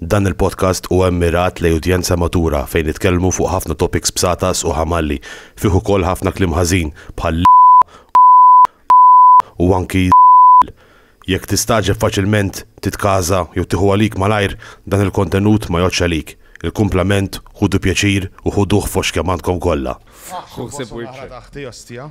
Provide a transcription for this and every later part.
Dan il-podcast huwa mmirat lejn udjenza matura fejn nitkellmu fuq ħafna topics b'satas u ħamalli, fih ukoll ħafna kliem ħażin bħal l-, u anki l-. Jekk tistagħġeb faċilment, titkaża jew tieħu għalik malajr, dan il-kontenut ma jgħoddx għalik. Il-kumplament ħudu pjaċir u ħuduh f'għoxx kemm għandkom kollha. Ħuh sib wiċċek.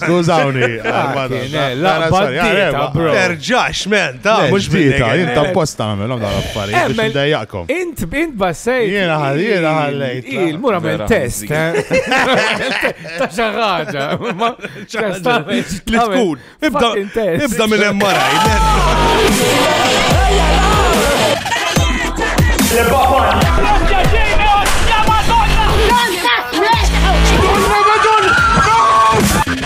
Skużawni. Terġax, men, ta' mux bita, jint ta' post għamil, għamil għaffari, biex dajjakom. Int, int bassej. Jena għal, jena għallejt. Il, mura men test. Ta' xaħġa. L-iskun. Ibda, ibda minn emmaraj.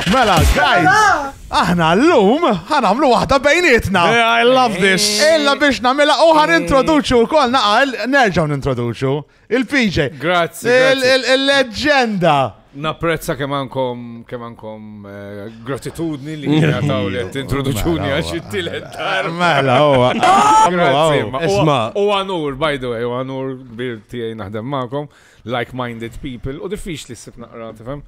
Mela, guys, aħna l-lum ħanamlu waħda bejnietna. I love this. Illa biex namela u ħan introduċu kol naqal nerġaw nintroduċu. Il-PJ. Grazzi. Il-leġenda. Napprezza kemm għandkom kemm għandkom eh, gratitudni li jingħataw li qed introduċuni mela, għax it-tielet dar. Mela huwa. Isma' u għanur by the way, u għanur kbir tiegħi naħdem magħkom, like-minded people u diffiċli ssib naqra tifhem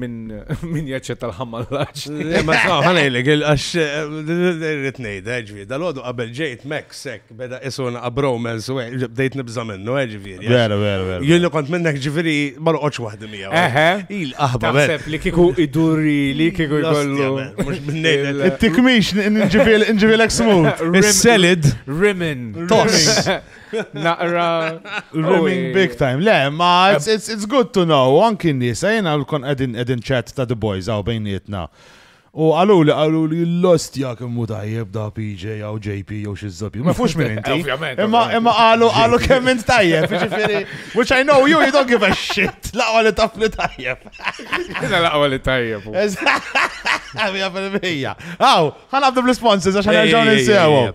minn min jaċċett tal-ħammallaġ. Ma ħanajlek għax eh, rrid ngħid, eh, ġvi, dal-għodu qabel ġejt Meksek. Beda isuna a bromance, bdejt nibza minnu, eh, ġifiri. Eh. Vera, vera, vera. Jien li kont minnek ġifiri, ma loqgħodx waħdi mija. Eh. Eħe. Il aħba. Naħseb li kiku iduri li kiku jkollu. Mux minnejn. It-tikmix nġibilek smut. Is-selid. Rimin. Toss. Naqra. Rimin big time. Le, ma it's good to know. Anki n-nisa jena l-kon edin chat ta' the boys għaw bejnietna. U qaluli, qaluli, l-ostja kemm hu tajjeb da PJ jew JP jew xi żobbi. Ma fux minn inti. Ovvjament. Imma imma qalu qalu kemm int tajjeb, jiġifieri, which I know you, you don't give a shit. Laqwa li taf li tajjeb. Jiena laqwa li tajjeb. Mija fil-mija. Aw, ħanabdu bl-sponsors għax ħanerġgħu ninsewhom.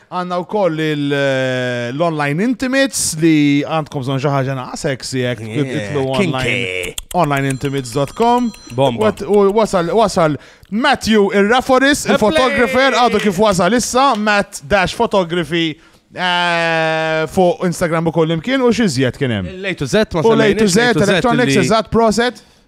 Għandna wkoll l-online intimates li għandkom bżonn xi ħaġa naqa' sexy hekk titlu online onlineintimates.com. Bomba. Wasal wasal Matthew ir-Raforis, il-fotografer għadu kif wasal issa, Matt Dash Photography eh, fuq Instagram u kollim kien u xi żjed kien hemm. Lejtu Z ma U lejtu Z, electronics, eżatt, proset.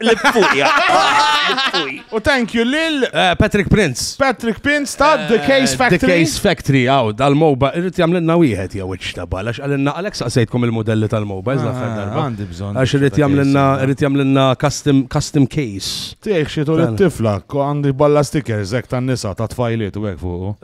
L-fuja. U thank you lil Eh, Patrick Prince. Patrick Pins ta' The Case Factory. The Case Factory, għaw, dal-moba, irrit jamlinna wieħed jew iċ ta' bala, għalinna għalek saqsejtkom il-modelli tal-moba, iżda f'ħar darba. Ah, Għandi bżonn. Għax irrit jamlinna, irrit jamlinna custom, custom case. Tieħ xi tul it-tifla, ko għandi balla stickers hekk tan-nisa ta' tfajliet u hekk fuq.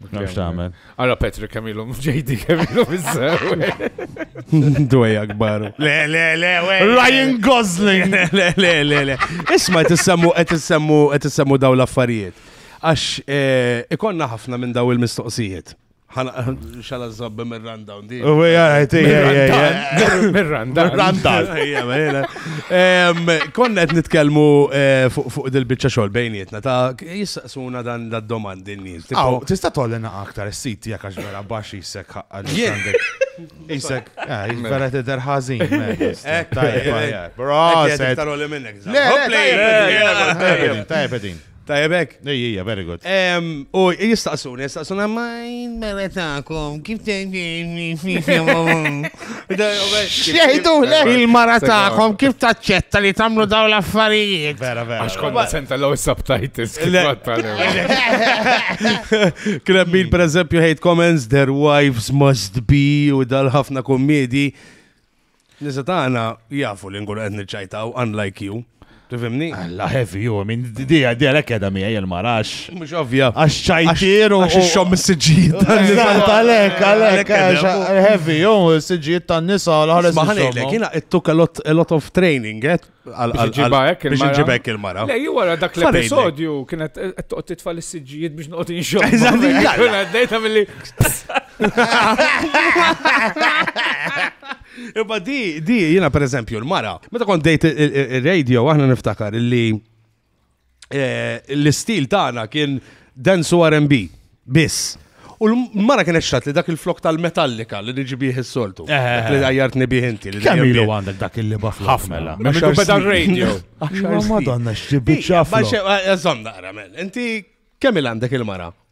Nafx tagħmel. Ara Petri kemm ilhom ġejdi kemm ilhom issew. Dwejja kbar. Le le le Ryan Gosling. Le le le le. Isma' qed issemmu qed issemmu qed issemmu daw l-affarijiet. Għax eh, ikonna ħafna minn daw il-mistoqsijiet. Xala zobbi mir rundown di. U għajt, mir rundown Konna qed nitkellmu eh, fuq dil-bicċa xogħol bejnietna ta' jissaqsuna dan d-domandi n Aw, tista' tollina aktar is-sit tiegħek għax vera baxx jissek ħaqqa li għandek. Jissek, eh, vera tidher ħażin. Proset. Taroli minnek. Tajb edin. Tajb hekk? Ejja, very good. U jistaqsuni, jistaqsuni ma mela tagħkom kif tgħid Xejdu le! Il-mara taħħom kif taċċetta li tamlu daw l-affarijiet. Vera, vera. Għax konna senta l subtitles kif Krem min, per eżempju, hate comments, their wives must be u dal-ħafna kommedi. Nisa taħna jafu li nkunu għedni ċajtaw, unlike you. Tifimni? Alla heavy ju, minn dija dija lek edha miegħi il-mara għax. Mhux ovvja. Għax ċajtiru. Għax ix-xom is-siġġijiet. Eżatt għalhekk, għalhekk għax heavy ju, is-siġġijiet tan-nisa l ħares. Ma ħanejlek, jiena it took a lot, a lot of training, eh? Biex nġibek il-mara. Le, ju wara dak l-episodju kienet eh, qed toqgħod titfal is-siġġijiet biex noqgħod inxomm. Eżatt, għaddejta milli. Imma di, di, jina per eżempju, l-mara, meta kont dejt il-radio, aħna niftakar li eh, l-istil tagħna kien dance u R&B, biss. U l-mara kien xat li dak il-flok tal-metallika li nġi bieħ s-soltu. Eh, eh, dak li għajjartni eh. bieħ inti. Kemm ilu għandek dak il-li baflu? Ħafna la. Minn minn beda radio. Madonna xġibbi ċafna. Eżom naqra, men. Inti kemm il għandek il-mara?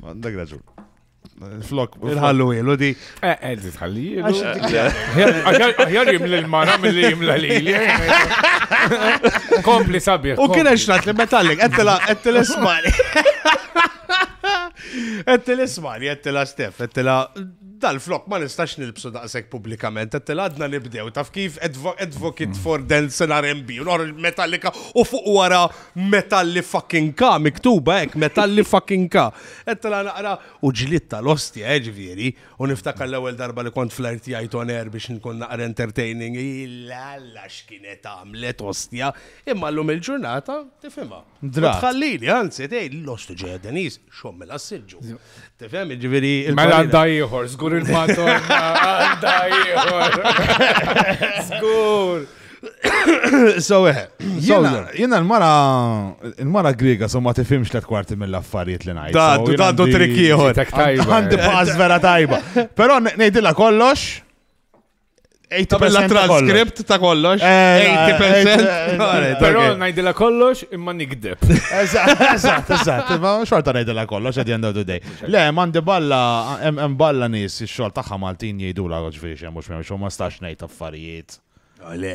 Għandek raġun. Flok. Nħallu ilu di. Għedzi tħalli ilu. Għajar jimli l-mara mill-li jimla li li. Kompli sabiħ. U kien xnat li metallik, għettila, għettila smari. Għettila smari, għettila Stef, għettila dal-flok ma nistax nilbsu daqsek publikament, għed għadna nibdew, taf kif advocate for dance and R&B, u l-ħor metallika u fuq wara Metalli fucking ka, miktuba hekk, metalli fucking ka. Qed la naqra u ġlied tal-ostja, eh, ġifieri, u niftakar l-ewwel darba li kont fl-RTI on air biex nkun naqra entertaining, illalla x'kienet għamlet ostja, imma llum il-ġurnata tifhimha. Drat. Tħallili, anzi, tgħid l-ostu ġejja Denise, x'għommilha s-silġu. Tifhem, ġifieri. Mela għandha ieħor, żgur il-Madonna għandha ieħor. Żgur. So, eh, jena l-mara, l-mara griga, so ma tifimx tlet kwarti mill-affarijiet li najt. Daddu, daddu trikkiħor. Għandi paż vera tajba. Pero nejdilla kollox, Tabel la transkript ta' kollox. 80%. Eh, Pero najdila kollox imma nikdeb. Eżatt, eżatt, imma xorta najdila kollox at the end of the day. Le, mandi balla, hemm balla nis xol taħħa Maltin jgħidu la ġviri xem mux mux, ma stax nejt affarijiet. Le,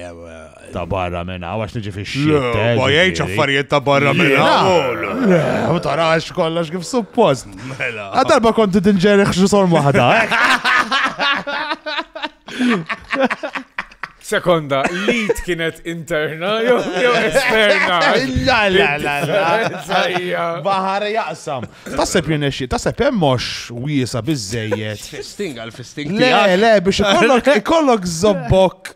ta' barra minn hawn għax niġi fix-xittel. Le, ma jgħidx affarijiet ta' barra minn hawn. Le, u tarax kollox kif suppost. Mela. Għadarba kont tinġerħ xi sol waħda. Sekonda, lead kienet interna jew esterna. La, la, la, la. Bahar jaqsam. Taseb jenexxi, taseb hemm mhux wiesa biżejjed. Fisting għal fisting. Le, le, biex ikollok ikollok zobbok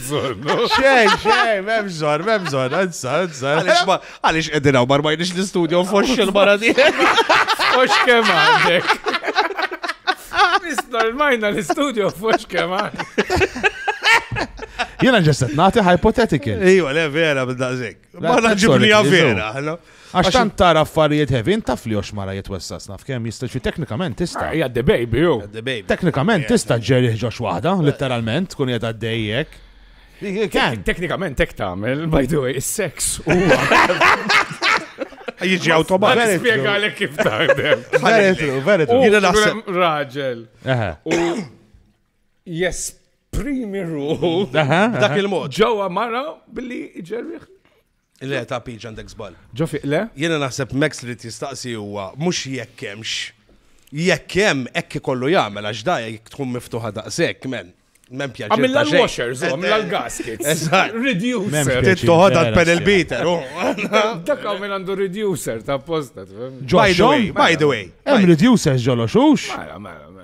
Xej, xej, memżor, memżor, għazza, għazza. Għalix edin għaw marmajnix l-studio fox il-mara di. Fox kem għandek. Mister, majna l-studio fox kem Jena ġestet nati hypothetical. Iju, le vera b'daqzik. Barra ġibnija vera. Għax tant tara affarijiet heavy, int taf li għoxx mara jitwessas, naf kemm jista' jsir teknikament tista'. Hija the baby hu. The baby. Teknikament tista' ġġerih ġo xi waħda, litteralment, tkun qiegħed għaddej hekk. You can. Teknikament hekk tagħmel, by the way, is-seks huwa. Jiġi automat. Għan spiegalek kif taħdem. Very true, very true. Jina naħseb. Raġel. U jesprimi ruħu. Dak il-mod. Ġowa mara billi ġerriħ Le, ta' piġ għandek żball. Ġo fiq le? Jiena naħseb Max li tistaqsi huwa mhux jekk hemmx. Jekk hemm hekk ikollu jagħmel għax da jekk tkun miftuħa daqshekk men. Mem pjaċir. Għamilla l-washers, għamilla l-gaskets. Eżatt. Reducer. Tittoħod għad pen il-biter. Dak għamil għandu reducer ta' posta. By the way, by the way. Hemm reducers ġolo xux? Mela, mela, mela.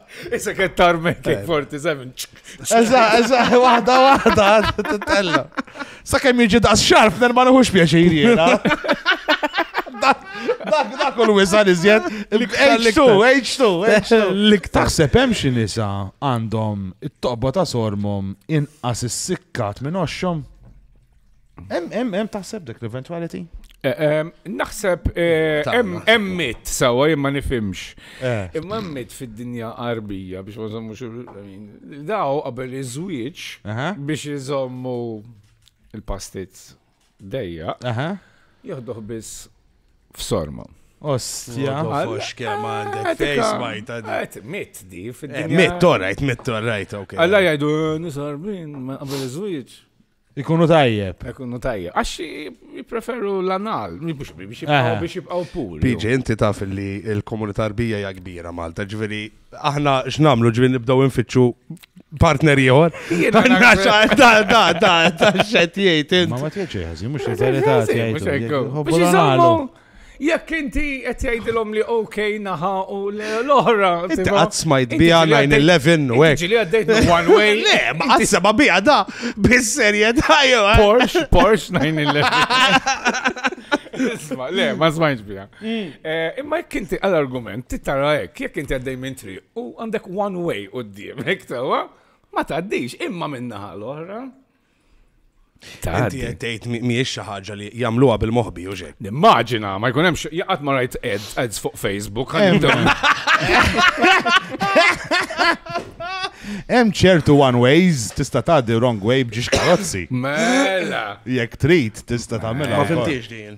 Issa kien tarme kien 47. Eza, eza, wahda, wahda, t-tella. Sa kem jieġi daqs xarf, ner ma nħux pjaċir jena. Dak, dak u l-wisa nizjed. H2, H2, H2. Lik taħseb hemm xi nisa għandhom it-tobba ta' sormom inqas is-sikkat minn oxxom? Em, em, em, taħseb dik l-eventuality? Eh, eh, naħseb hemm eh, mit sawa imma nifimx. Imma hemm mit fid-dinja qarbija biex ma żommux daw qabel iż-żwieġ biex iżommu il-pastizz dejja. Joħdoh biss f'sorma. Ostja. Għax kem għandek face majta di. Mit di fid-dinja. Mit, torajt, mit, torajt, ok. Alla jgħidu nisarbin ma qabel iż-żwieġ. Ikunu tajjeb. Ikunu tajjeb. Għax jipreferu l-anal, biex jibqaw pur. Piġi, inti taf li il-komunità rbija hija kbira Malta, ġveri, aħna x'namlu ġveri nibdew infittxu partner ieħor. Da, da, da, da, xed jgħid. Ma ma tgħidx ħażin, mhux il-verità tgħid. Jekk inti qed jgħidilhom li OK naħa u l-oħra. Inti qatt smajt biha 9-11 u hekk. Ġili għaddejt one way. Le, ma qatt sema biha da bis-serjetà jew. Eh? Porsche, Porsche 9-11. Isma, le, ma smajx biha. Mm. Eh, imma jekk inti għal-argument, titara hekk, jekk inti għaddej minn tri u għandek one way u d-diem, hekk tawa, ma tgħaddix, imma minnaħa l-oħra. Inti qed tgħid mhijiex xi ħaġa li jagħmluha bil-moħbi u xejn. Nimmaġina, ma jkun hemm jaqgħad ma rajt ads fuq Facebook. Hemm ċertu one ways tista' tgħaddi wrong way bġiex karozzi. Mela. Jekk trid tista' tagħmilha. Ma fimtiex din.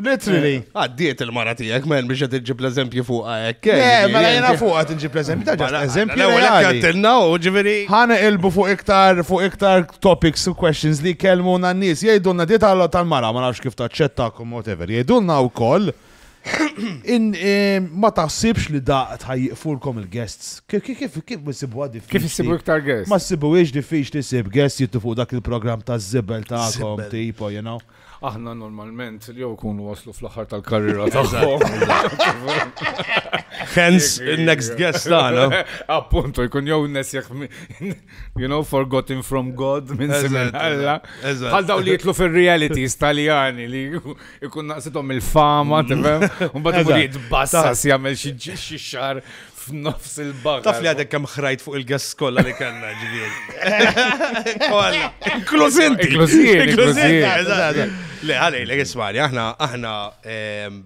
Literally. Eh, għaddiet il-mara tijek, men biex għed iġib l-eżempju fuqa ekk. Eh, eh, mela, mela jena fuqa t-ġib l-eżempju, ta' ġast eżempju. Għattilna u ġiviri. ħana ilbu fuq iktar, fuq iktar topics u questions li kelmu na n-nis, jajdunna diet għallu tal-mara, ma nafx kif taċċetta kum whatever, jajdunna u koll. Ma taħsibx li daqt tħajjiqfulkom il-guests. Kif kif kif kif sibu għadif? Kif sibu iktar guests? Ma sibu iġ diffiċ li sib guests jittu fuq dak il-program ta' zibel ta' kom tipo, you know? Aħna normalment jew ikunu waslu fl-aħħar tal-karriera tagħhom. Hence, next guest tagħna. Appunto, jkun jew nesjeħ, you know, forgotten from God minn simen Alla. Għal daw li jitlu fil-reality staljani li jkun naqsitom il-fama, mm. tifhem? Mbagħad imur jitbassas jagħmel xi xar f'nofs il-baħar. Taf li għadek kemm ħrajt fuq il-gas kollha li kellna ġifier. Kollha. Inklużin. Inklużin. Inklużin. Le, għalejlek ismani, aħna aħna ehm,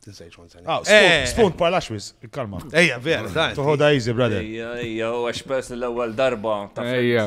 Tinsejx għon sani. Ah, eh. Spunt par laxwis, kalma. Ejja, vera, da. Toħoda easy, brother. Ejja, ejja, u għax pers l-ewel darba. Ejja.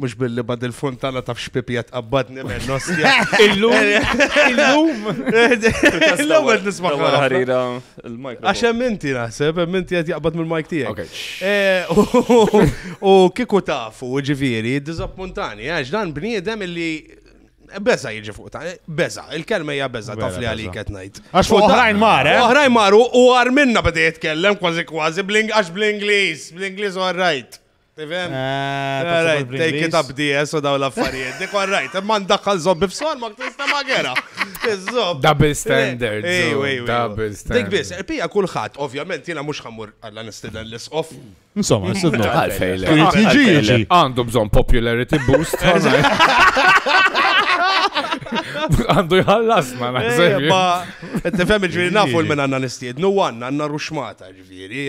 Mhux billi bad il-funtana taf x'pipi qed tqabbadni minn ostja. Illum, illum. Illum qed nisma' ħarira l-mike. Għax hemm inti naħseb, hemm inti qed jaqbad mill-mike tiegħek. Eh, u kieku tafu, ġifieri, diżappuntani, għax dan bniedem illi Beza jiġi fuq ta' beza, il-kelma hija beza ta' fli għalik qed ngħid. Għax fuq oħrajn mar, eh? Oħrajn mar u għar minna bada jitkellem kważi kważi bling għax bl-Ingliż, bl-Ingliż all right. Tifhem? Take it up DS u daw l-affarijiet. Dik all right, imma ndakkal zombi f'sor ma ktis ma gera. Double standard. Double standard. Dik biss, pija kulħadd, ovvjament jiena mhux ħammur għalla nistidna l-isqof. Insomma, nistidna għalfejn. Għandu bżonn popularity boost. Għandu jħallasna, naħseb. Ma, tifhem ġifieri nafu l-min għandna nistiednu għandna għandna ruxmata ġifieri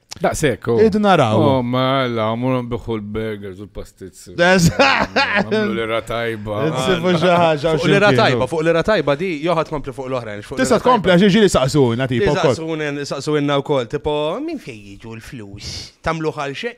Daqsek, u. Idu naraw. U oh, mela, mur biħu l-burgers u l-pastiz. Għamlu l-era tajba. Nsibu xaħġa. Fuq l-era tajba, fuq l-era tajba di joħat kompli fuq l-oħrajn. Tista tkompli għax ġili saqsuna, tipo. Saqsuna, saqsuna u kol, tipo, min fej jiġu l-flus? Tamlu xej?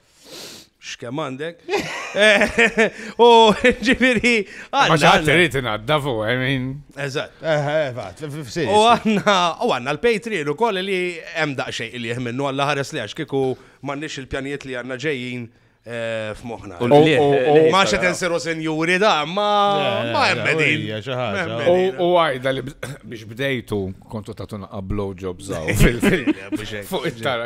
X'kemm għandek? U ġifieri. Għaxa trid inaddafu, I mean. Eżatt. Eh, eh, u għandna u għandna l-Patreon ukoll li hemm daqsxejn li minnu għalla ħares li għax kieku m'għandniex il-pjanijiet li għandna ġejjin Eh, f'moħna. Ma xe tensiru senjuri da, ma ma embedin. U għajda li biex bdejtu kontu tatuna upload job zaw. Fuq it-tara.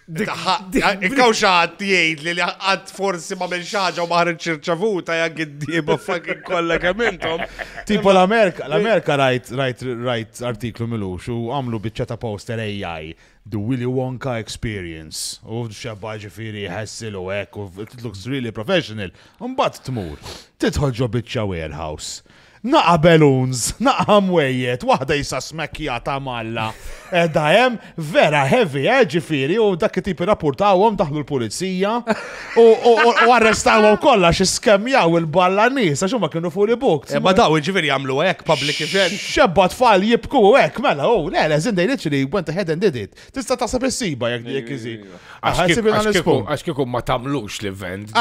Ikkawxa għad jgħid li għad forsi ma minn xaġa u maħar ċirċavuta ja giddiba fucking kolla kemm intom. Tipo l-Amerika, l-Amerika rajt rajt rajt artiklu milux u għamlu biċċa ta' poster AI The Willy Wonka Experience. U xabba ġifiri ħessil u hekk u it looks really professional. Mbagħad tmur, tidħol ġo biċċa warehouse Naqa' balloons, naqa' ħamwejjed, waħda jisa smekkjata malla edha hemm vera heavy, eh, ġifieri, u dak it-tip irrapportawhom daħlu l-pulizija u arrestawhom kollha xi skemmjaw il-balla nies għax huma kienu fully booked. Eh, ma daw ġifieri jagħmlu hekk public event. Xebba tfal jibku hekk mela, oh, le, le, zindej literally went ahead and did it. Tista' taħseb issiba jekk dik iżi. Għax kieku ma tagħmlux l-event.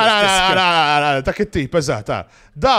Dak it-tip, eżatt, da.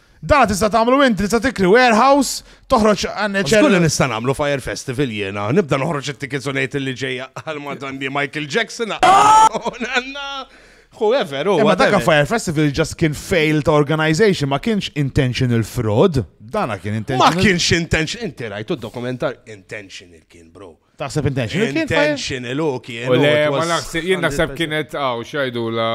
Da tista' tagħmlu int, tista' tikri warehouse, toħroġ għanne ċerri. Kulli nista' nagħmlu Fire Festival jiena, nibda noħroġ it-tickets u ngħid li ġejja għal Madonna Michael Jackson. Whoever, u. Ma dak Fire Festival just kien fail ta' organization, ma kienx intentional fraud. Dana kien intentional. Ma kienx intentional, inti rajtu dokumentar intentional kien, bro. Taħseb intentional? Intentional, u kien. U le, ma naħseb, jien naħseb kienet għaw, xajdu la,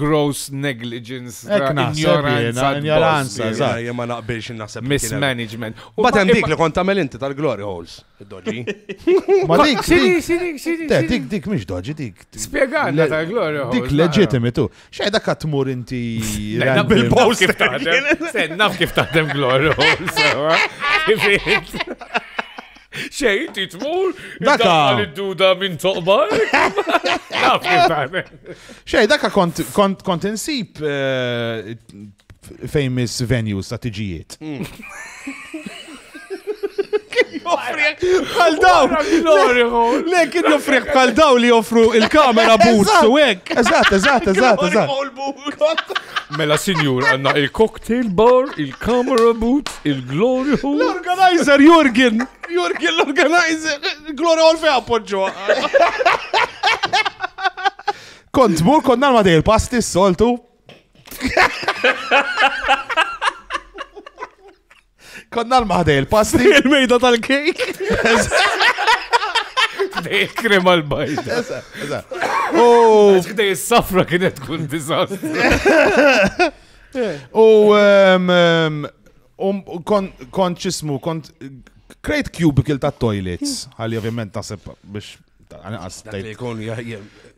gross negligence, ignoranza. Ignoranza, za, jien ma naqbilx naħseb. Mismanagement. U bat dik li kont għamel inti tal-Glory Holes, id-doġi. Ma dik, siri, siri, siri. Dik, dik, mish doġi, dik. Spiegħanna tal-Glory Holes. Dik leġitimitu. Xejda ka tmur inti. Naf kif taħdem. Naf kif taħdem Gloro. Xej, inti tmur. Daka. Duda minn toqba. Naf kif taħdem. Xej, daka kont insib eh, famous venues ta' tiġijiet. Bħal daw! Le, kien joffriħ bħal daw li joffru il-kamera boots u hekk. Eżatt, eżatt, eżatt, eżatt. Mela sinjur għanna il-cocktail bar, il-camera boots, il-glory hole. L-organizer Jurgen. Jurgen l-organizer. Glory hole fej appoġġo. Kont mur konna ma dej il-pasti s-soltu. Konna l-maħdej il-pasti. Il-mejda tal-kejk. Dej krema l-bajda. U. Dej s-safra kienet tkun disastru. U kont ċismu, kont krejt cubicle ta' toilets, għalli ovvjament nasib biex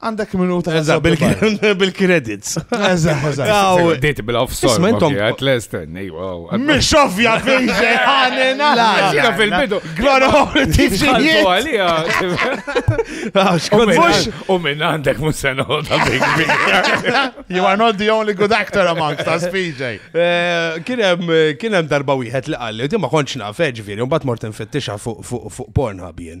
Għandek minuta. Eżatt, bil-credits. Eżatt, eżatt. Dit bil-off sol. Mentom. Għat l-esten, wow. Mish ovvja finġe, għanina. La, jina fil-bidu. Glora għu tiġijiet. Għalija. Mux. U minn għandek mus sena għodha You are not the only good actor amongst us, PJ. Eh, kienem eh, darba wieħed li għalli, u ma konċ nafeġ, viri, un bat mortin fittixa fuq porn ħabien.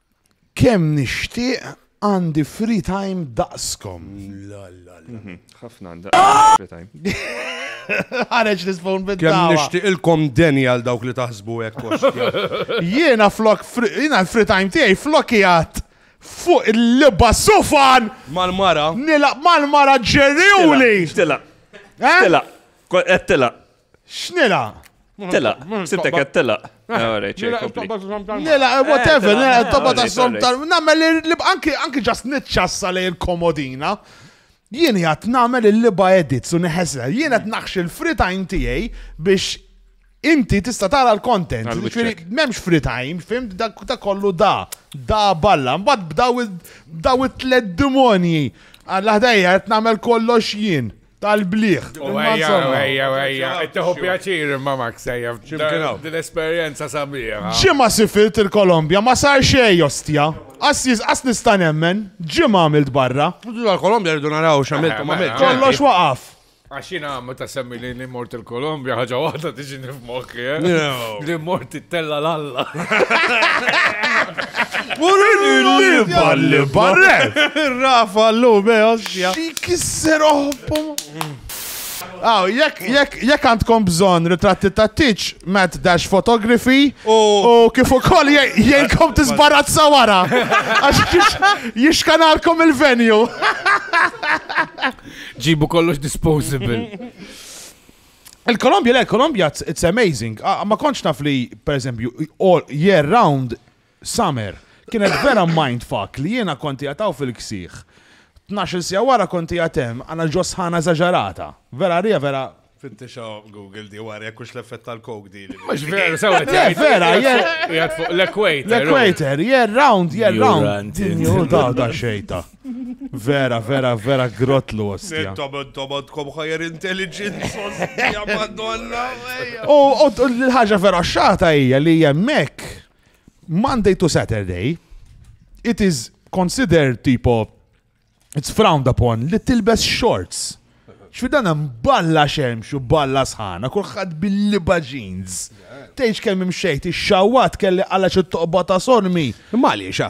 Kemm nixtieq għandi free time daqskom. Ħafna għandha free time. Ħareġ l-isfon bid Kemm nixtieqilkom deni għal dawk li taħsbu hekk kostja. Jiena flok jiena l-free time tiegħi flok jgħat fuq il-libba sufan. Mal-mara. Nilaq mal-mara ġerriuli. Xtila. Xtila. Qed tilaq. X'nila? Tela, sintek qed tela. Nela, whatever, nela, tobba ta' som tal. Namel li anki anki ġas nitċassa li l-komodina. Jien jgħat namel il-liba edits u neħesla. Jien qed naħx il-free time tiegħi biex inti tista' tara l-content. M'hemmx free time, fim da kollu da, da balla, mbagħad b'daw it-tlet demonji. Għalla ħdejja qed nagħmel kollox jien. tal-bliħ. U ejja, ejja, ejja, itteħu pjaċir imma Max ejja f'ċimkinaw. Din esperjenza sabiħa. Ġimma sifilt il-Kolombja ma sar xej jostja. Assis, as nista' nemmen, ġimma għamilt barra. Ġimma l-Kolombja rridu naraw x'għamilt ma eh, għamilt. Kollox waqaf. Għaxina għamma ta' semmi li mort il-Kolombja ħagħa waħda F'moħħi, eh? Li morti tella l-alla. Murini li balli barre! Rafa l-lum, eh, ostia. Xi kisser oħbu. Aw, jekk jekk jekk għandkom bżonn ritratti ta' tiċ, Matt Dash Photography u kif ukoll jgħinkom tiżbarazza wara għax jixkanalkom il-venue. Ġibu kollox disposable. Il-Kolombja, le, il-Kolombja, it's amazing. Ah, ma konċ naf li, per eżempju, all year round summer, kienet vera mindfuck li jiena konti għataw fil-ksiħ. 12 sija wara konti għatem, għana ġosħana zaġarata. Vera rija, vera. Fittixa Google di wara jekk l-effett tal-kok di. Mux vera, sewa. Le, vera, jgħat fuq l-equator. L-equator, year round, year round. Din jew da da xejta. Vera, vera, vera grotlu ostja. Intom, intom, għandkom ħajer intelligence ostja, madonna. U l-ħagġa vera xata hija li jemmek Monday to Saturday, it is considered tipo, it's frowned upon li tilbes shorts. Xu dan balla xemx u balla sħana, kullħad bil-liba jeans. Tejx kemm imxejt, ix-xawat kelli għalla xi toqba ta' sormi. Mali xa.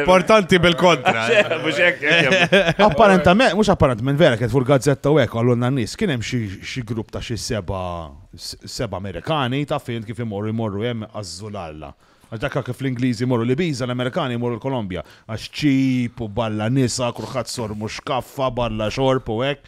Importanti bil-kontra. Apparentament, mux apparentament, vera, kien fuq gazzetta u ekk, għallunna nis, kien hemm xi grupp ta' xi seba, seba Amerikani, ta' fin kif imorru imorru hemm għazzulalla. Għax dakka kif l-Ingliżi morru li biża l-Amerikani morru l-Kolombja. Għax ċip u balla nisa, kurħat sor mux kaffa, balla xorb u hekk.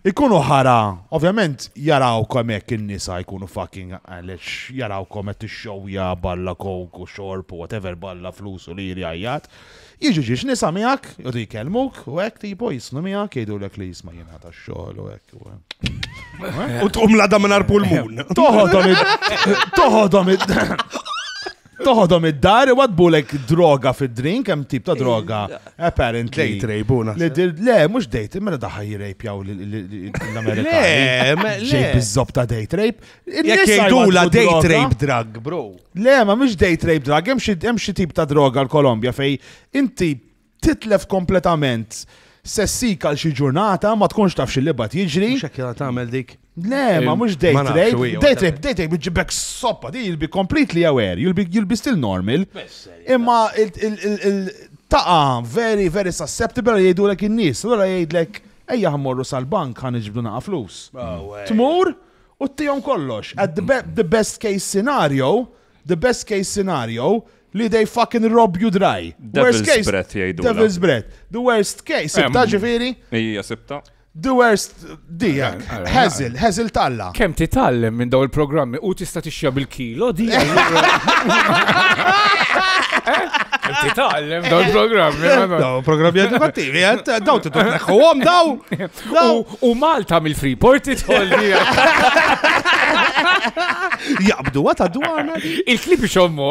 Ikunu ħara, ovvjament jarawkom hekk in-nisa jkunu fucking għaliex jarawkom qed tixxewja balla kok u xorb u whatever balla flus u liri għajjat. Jiġu ġiex nisa miegħek, jodu jkellmuk u hekk tipo jisnu miegħek jgħidulek li jisma' jiena ta' xogħol u hekk. U tqum lada minn pulmun. Toħodhom id. Toħodhom id. Toħodhom id-dar, iwadbulek droga fid-drink, hemm tip ta' droga. Apparently. Date rape, u naħseb. Li dir- Le, mhux date, mela daħħa jirejpjaw l- l- l- l-Amerikani. Le, me- le. Ġej bizzop ta' date rape. Jekk In-nisa jgħidula jwadbu date droga. rape drug, bro. Le, ma mhux date rape drug, hemm xi- hemm xi tip ta' droga l-Kolombja fej inti titlef kompletament sessik għal xi ġurnata, ma tkunx taf xi libgħat jiġri. Mhux hekk tagħmel dik. Le, ma mhux day trade. Day trade, day trade bieġibek soppa, di you'll be completely aware, you'll be, you'll be still normal. Imma taqa very, very susceptible jgħidu l-ek in-nies, l-għura jgħidlek, ejja ħammorru sal-bank ħan iġbdu naqa flus. Tmur u t-tijom kollox. At the, be the best case scenario, The best case scenario li they fucking rob you dry. Devil's case, breath jgħidu. Devil's breath. The worst case, sibta ġifiri? Ija, sibta. The worst, dijak, Hazel, Hazel talla. Kem titallem minn daw il-programmi u tista tixja bil-kilo, dijak. Titgħallem daw il-programmi. Daw programmi edukattivi, eh, daw titgħallem daw. U Malta mill-Freeport itħol Jaqbdu għata dwana. Il-klip xommu,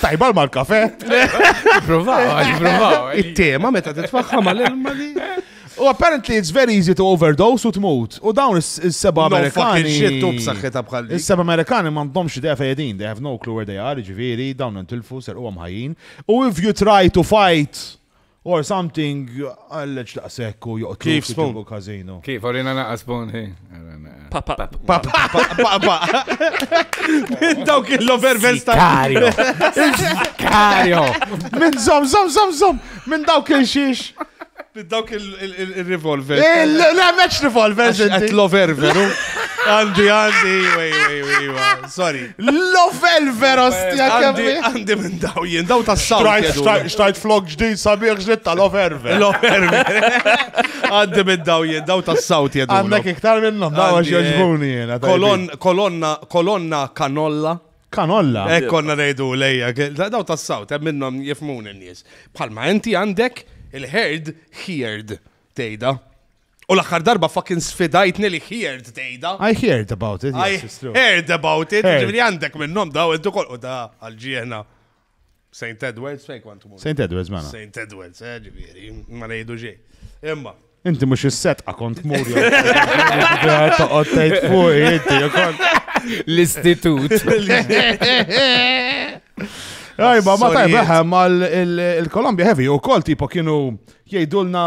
Tajba l-marka fe. Provaw, provaw. Il-tema meta titfaħħa mal-ilma di. U apparently it's very easy to overdose u tmut. U dawn is-seba Amerikani. xittu b'saħħitha bħal Is-seba Amerikani m'għandhomx idea fejedin, they have no clue where they are, ġifieri, dawn intilfu ser huwa mħajjin. U if you try to fight or something, għalleġ daqshekk u joqtlu Kif spoon? kazino. Kif, orina naqas bun, hi. Papa. Papa. Minn dawk il-lover vesta. Kario. Kario. Minn zom, zom, zom, zom. Minn dawk il-xiex. Minn dawk il-revolver. Le, meċ revolver. Għet lover, veru. Għandi, għandi. Sorry. Lovel vero stja kemmi. Għandi minn daw jien, daw ta' sawl. Xtajt flog ġdijt sabiħ ġdijt ta' loverve. Loverve. Għandi minn daw jien, daw ta' sawl jedu. Għandek iktar minnom, daw għax jaġbuni jien. Kolonna, kolonna kanolla. Kanolla. Ek konna nejdu lejja, daw ta' sawl, tem minnom jifmun n-nies. Bħalma enti għandek il-herd, herd, tejda. U l-aħħar darba fucking sfidajtni li heard dejda. I heard about it, yes, it's true. I heard about it, ġivri għandek minnom daw id kol u da għal-ġieħna. St. Edwards fejn kont mur. St. Edwards mela. St. Edwards, eh, ġiviri, ma nejdu ġej. Imma. Inti mux il-set għakont mur. Toqgħod tgħid fuq inti jkun. L-istitut. Ajba, ma tajba, ma l-Kolombia heavy u kol tipo kienu jgħidulna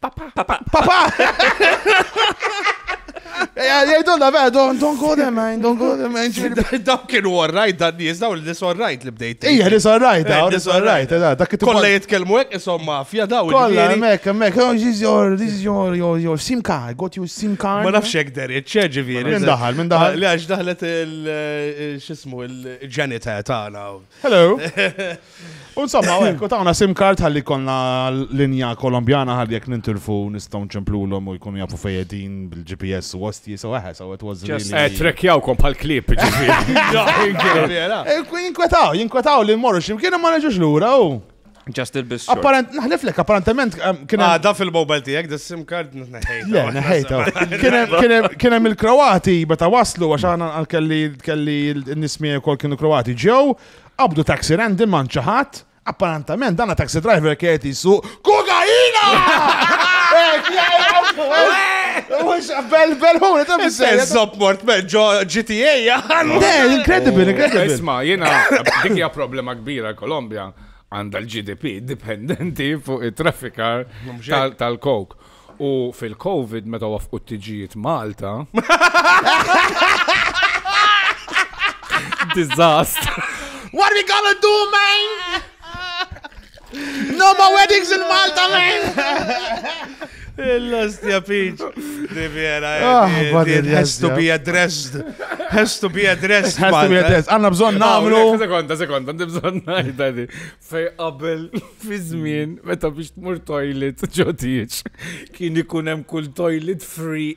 Papa! Papa! Papa! Jgħidulna, vera, don't go there, man, don't go there, man. Daw kienu orrajt, dan nies, daw li sorrajt li bdejt. Ija, li sorrajt, daw li sorrajt, dak it Kolla jitkellmu hekk isom mafja daw. Kolla, mek, mek, oh, this is your, this is your, your, your SIM card, got your SIM card. Ma nafx hekk der, ċeġi vieri. Minn daħal, minn daħal. Li għax daħlet il-xismu, eh, il-ġenita tagħna. Hello. U insomma, u tawna sim kart ħalli konna linja kolombjana ħalli jek nintilfu nistaw nċemplulhom u jkunu jafu fejedin bil-GPS u għosti, so eħe, so it was really. Eh, Trekjawkom bħal klip, ġifiri. Jinkwetaw, jinkwetaw li morru ximkien ma neġux lura u. Just il-biss. xorta. Apparent, naħliflek, apparentement ehm, kien hemm- Għada fil-mobile tijek, da sim card nħejta. Le, neħejta. Kien hemm- kien hemm- Kien hemm il-Kroati meta waslu għax aħna għal kelli kelli n-nismi wkoll kienu Kroati ġew, qabdu taxi random man ċaħat, apparentament dana taxi driver kienet jisu kokaina! Ek, ja, ja, Mux bel bel hu, ta' Sen zopp mort me ġo GTA jaħan. Incredible, incredible. Isma, jena, dik hija problema kbira Kolombja. għandha l-GDP dipendenti fuq it-traffikar tal-kok. U fil-Covid meta wafqu t-tiġijiet Malta. Disaster. What are we gonna do, man? No more weddings in Malta, man! L-ostja Peach. Di vera, eh, Ah, di- but di- it has to yes, be addressed. Has to be addressed. Has to be Malta. addressed. Għanna bżon namlu. Għamlu. Sekonda, sekonda, għandi bżon najda di. Fej qabel fi żmien meta biex tmur toilet ġotiċ. Kien ikun hemm kull toilet free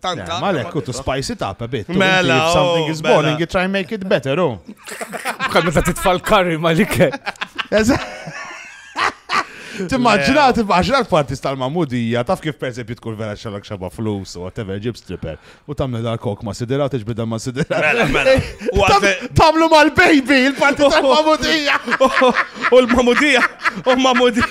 Tanta. Malek, u to spice it up a bit. Mela. If something is mela. boring, you try and make it better, u. Bħal meta titfall karri ma li ke. Timmaġina, timmaġina l-partis tal-mamudija, taf kif per eżempju tkun vera xalak xaba flus u whatever, ġib stripper. U tamna dal kok ma sidira, tiġbida ma sidira. Mela, mela. Tamlu mal-baby, il-partis tal-mamudija. U l-mamudija, u mamudija.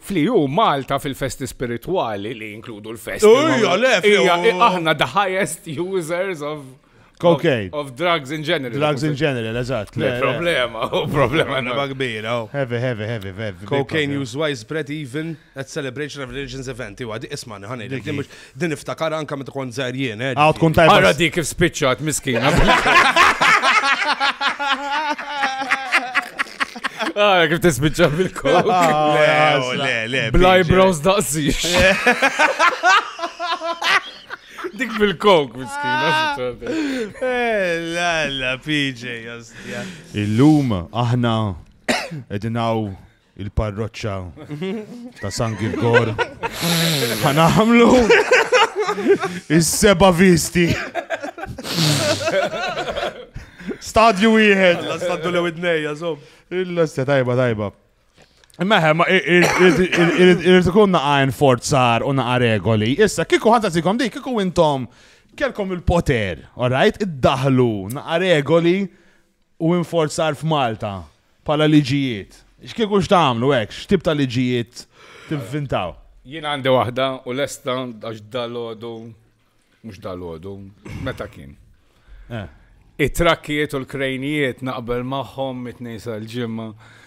Fl-EU, Malta fil-festi spiritwali li jinkludu l-fest. Ejja, le, Ejja, aħna the highest users of Cocaine. Of, of drugs in general. Drugs in general, eżatt. Le, problema, u problema naba kbira. Oh. Heavy, heavy, heavy, heavy. Cocaine use wise spread even at celebration of religions event. Iwa, di isman, ħani, Din iftakar anka meta kont żgħir jien, eh. Aw tkun tajba. Ara dik kif spiċċat miskina. Ah, kif tispiċċa bil-kok. Ah, le, le. Blaj bros daqsix. Dik bil-kok, miskina. Ah. Eh, la, la, PJ, jastja. Illum, aħna, edinaw il-parroċċa ta' San Girgor. Ħanaħmlu is-seba' visti. Stadju wieħed. La stadju lew id-nej, jażob. Il-lesta tajba tajba. Meħe, ma irrid ikun naqa' enforzar u naqa' regoli. Issa, kieku ħanta sikom dik, kieku intom kelkom il-poter, all right, iddaħlu naqa' regoli u inforzar f'Malta bħala liġijiet. X'kieku x'tagħmlu hekk? X'tip ta' liġijiet tivvintaw? Jien għandi waħda u lesta għax dalgħodu, mhux dalgħodu, meta kien? It-trakkijiet u l-krejnijiet naqbel magħhom it-tnejn sal-ġimgħa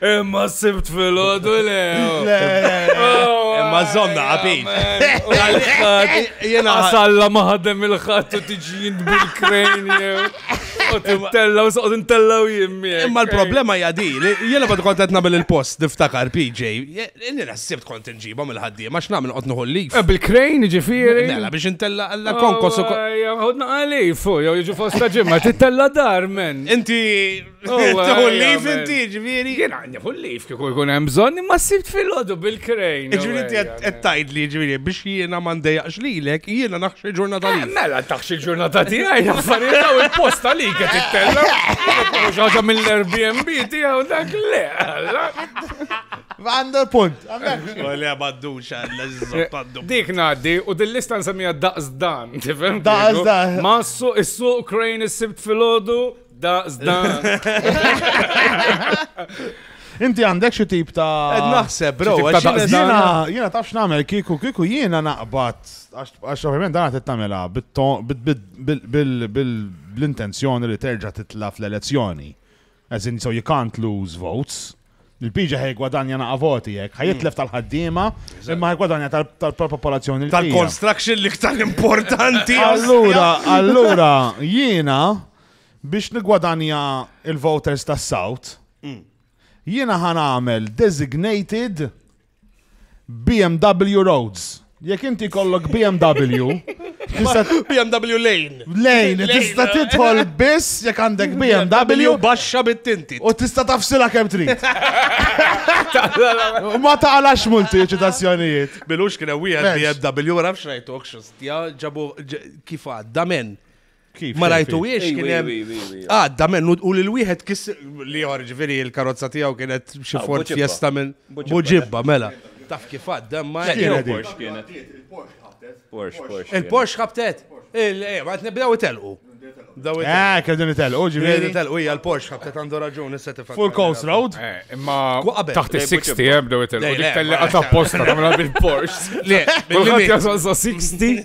Imma sibt fil-ħodu le. Imma zomna għabin. Jena salla maħadem il-ħattu tiġi jint bil-krejn jew. Tella u soqt intella u jimmi. Imma l-problema jadi li jena bad kont għetna bil-post niftakar PJ. Jena sibt kont nġibom il-ħaddi, ma xnam nqot nħu l-lif. Eh, bil-krejn ġifiri. Mela biex intella għalla konkos. Għodna għalif, jow jġu fosta ġimma, titella dar men. Inti Taħu l-lif inti, ġviri. Jena għandiħu l-lif kiku jkun hemm bżonn imma sibt fil-ħodu bil-krejn. Ġviri ti għettajt li ġviri biex jiena mandejaqx li l-ek jiena naħxie ġurnata li. Eh, mela taħxie ġurnata ti għaj, affarijiet u il-posta li għet it-tella. Xaġa mill-Airbnb ti għaw dak le. Għandu punt. Għalli għabaddu xalla zzoppaddu. Dik naddi u dil-lista nsemija daqs dan. Daqs dan. Massu, issu, krejn, is-sibt fil-ħodu. Da, zda. Inti għandek xi tip ta' Qed naħseb, bro, xi tip għax ta' jiena daqsna- jiena jiena tafx nagħmel kieku kieku jiena naqbad għax għax ovvjament dan qed tagħmilha bit-ton- bit- bit- bil- bil- bil- bl-intenzjoni li terġa' titla' fl-elezzjoni. As in, so you can't lose votes. Il-piġa ħaj gwadanja naqa voti jek, ħaj jitlef tal-ħaddima, imma ħaj gwadanja tal-popolazzjoni. Tal-construction li ktar importanti. Allura, allura, jiena biex nigwadanja il-voters tas-South, mm. jiena ħan għamel designated BMW Roads. Jekk inti kollok BMW, BMW lane. Lejn, tista' tidħol biss jekk għandek BMW baxxa bit-tinti. U tista' tafsila kemm trid. Ma taqlax multi ċitazzjonijiet. Bilux kien wieħed BMW nafx ngħidok x'stja ġabu kif għadda men. Kif? Ma rajtuhiex kien hemm. Għadda minn u lil wieħed kis li joħorġ veri l-karozza tiegħu kienet xi ah, Ford Fiesta minn Buġibba mela. Taf kif għadda ma Porsche kienet. Porsche, Porsche. Il-Porsche ħabtet. Eh, ma tnibdew itelqu. Ah, kedin itel, u ġiviri. Itel, u hija l-Porsche ħabtet għandu raġun, issa tifak. Full Coast Road? Eh, imma taħt il-60 jibdew eh, itel, u dik telli għata posta tamla bil-Porsche. Le, bil-limit. 60.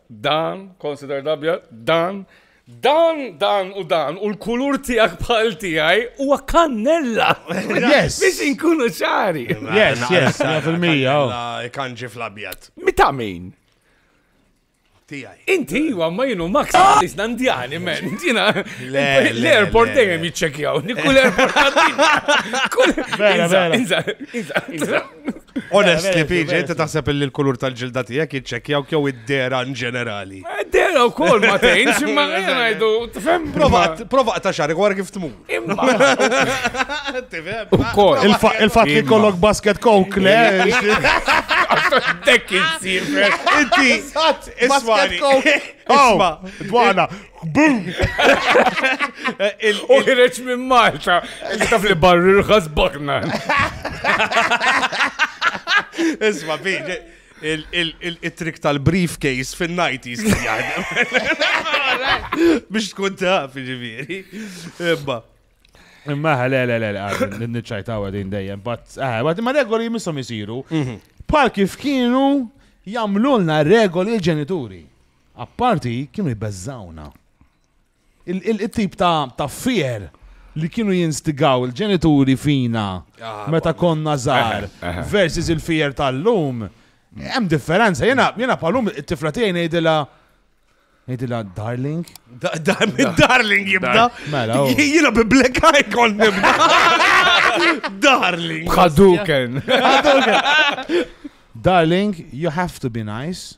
Dan, consider dabja, dan, dan, dan u dan u l-kulur tijak bħal tijaj u kannella. Yes. Biex inkunu ċari. Yes, yes, fil-mija. Oh. Kanġi fl-abjad. Mita min? Tijaj. Inti, ma jinu Max, ah! tis nandjani, men. Tina, l-airport dejjem jitċekjaw. Kull airport għaddin. Kull. Inza, inza, inza. Honestly, PJ, inti taħseb li l-kulur tal-ġilda tiegħek jiċċekkjaw jew id-dera in ġenerali. Eh, dera wkoll ma tgħinx imma ngħidu tifhem. Prova prova ta' xar wara kif tmur. Imma. Tifhem. Ukoll. Il-fatt li kollok basket coke le. Dek insir. Inti. Basket coke. Oh, dwana. U ħireċ minn Malta. Taf li barri rħas bakna. Isma, biex, il-trik tal-briefcase fin-90s li jaħdem. Biex tkun taf, ġiviri. Imma. Imma, le, le, le, le, nċajtaw għadin dejjem, bat, eh, ma regoli jimissom jisiru. Mhm. Bħal kif kienu jamlulna regoli l-ġenituri. Apparti kienu jbeżżawna. Il-tip ta' fier li kienu jinstigaw il-ġenituri fina ah, meta konna żgħar eh, eh, eh. versus il-fier tal-lum, hemm differenza. Jena, jena palum it-tifla tiegħi ngħidilha Ngħidilha darling. Darling jibda. Mela. Oh. Jiena bi black icon nibda. Darling. Hadouken. Darling, you have to be nice.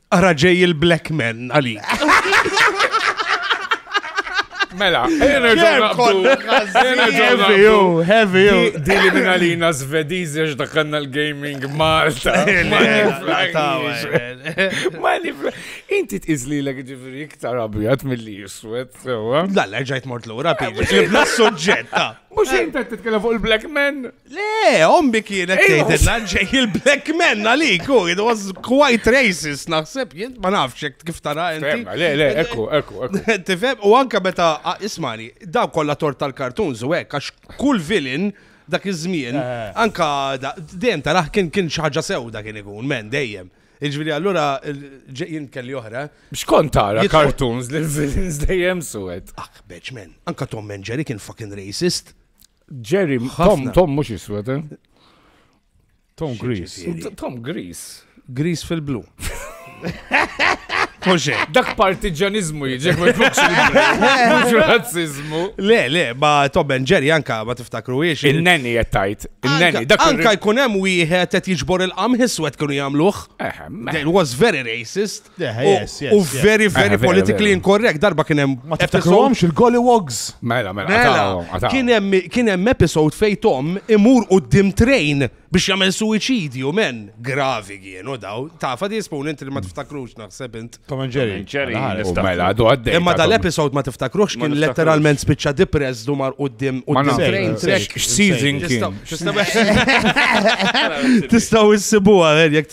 Ara ġej il-black man għalik. Mela, heavy you. Dili minn għalina svedizi għax dakanna l-gaming Malta. Ma nifla. Inti t-izli l ġifiri iktar abjad mill-li jiswet, sewa. La, l-ġajt mort l-ura, pijġi. L-bla soġġetta. Mux inti t-tkellem fuq il-black man. Le, ommi kienet tgħidilna ġej il-black man għalik, u it was quite racist naħseb jien, ma nafx hekk kif tara inti. Femma, le, le, ekku, ekku, ekku. Tifhem, u anka meta a, ismani, daw kollha tor tal-kartuns u hekk għax kull villain dak iż-żmien, Eh. anka da- dejjem taraħ kien kien xi ħaġa sewda kien ikun, men dejjem. Iġviri allura il- ġej- jien kelli oħra, Xkont tara Jidħol. cartoons li l-villains dejjem suwed. ah, beċ men, anka Tom and Jerry kien fucking racist. Jerry, Tom, Tom mux iswed, eh? Tom Grease. Jiġifieri. Tom Grease. Grease fil-blu. Mux Dak partiġanizmu jiġek ma jfukx mux razzizmu. Le, le, ma Tom and Jerry anka ma tiftakru ix. Il-neni jettajt. Il-neni. Anka jkunem wieħed qed jiġbor il-qam hiswet kienu jagħmluh. It was very racist. U very, very politically incorrect, darba kien hemm. Ma tiftakruhomx il-Gollywogs. Mela, mela. mela kien hemm episode fej Tom imur u dim train biex jagħmel suicidju, men. Gravi kienu daw. Tafa di esponent li ma tiftakrux naħseb int. Tom and Jerry. Mela, għadu għaddej. Imma dal-episode ma tiftakrux kien letteralment spiċċa depress du mar u dim u dim train. Season kien. Tistaw issibuha, jek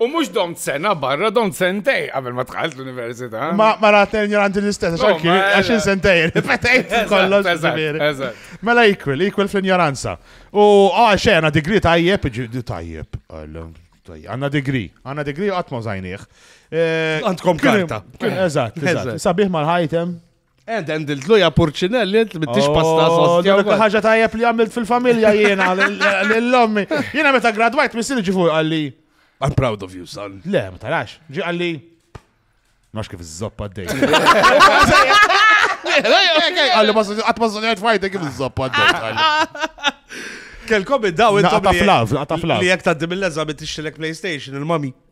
U mhux domt sena barra, domt sentej qabel ma tħalt l-università. Ma ma rat ignoranti l-istess, għax kien mela. għax insentej, ripetejt kollox. ġifieri. Eżatt. Mela equal, equal fl-ignoranza. U għax għana digri tajjeb, ġi- tajjeb, għallum, tajjeb, għanna digri, għanna digri għatma zaħniħ. Għandkom karta. Eżatt, eżatt. Eżatt. Sabiħ mal-ħajtem, Ed, għandiltlu ja purċinelli, ent mittix oh, pasta sostja. Dak ħaġa tajjeb li għamilt fil-familja jiena, l-lommi. Jiena meta gradwajt missiri ġifu għalli. I'm proud of you, son. Le, ma tarax. Ġi għalli. Max kif z-zoppa d-dej. Għalli ma s-għat fajta kif z-zoppa d-dej. Kelkom id-daw, id-daw. Għata flav, għata flav. Li jek taddim il-lezza bit t-xilek PlayStation, il-mami.